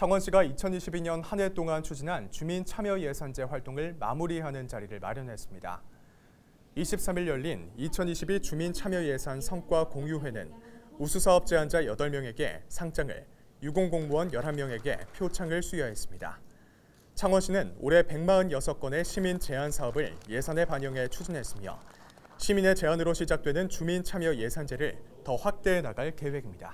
창원시가 2022년 한 해 동안 추진한 주민 참여 예산제 활동을 마무리하는 자리를 마련했습니다. 23일 열린 2022 주민 참여 예산 성과 공유회는 우수사업 제안자 8명에게 상장을, 유공공무원 11명에게 표창을 수여했습니다. 창원시는 올해 146건의 시민 제안 사업을 예산에 반영해 추진했으며 시민의 제안으로 시작되는 주민 참여 예산제를 더 확대해 나갈 계획입니다.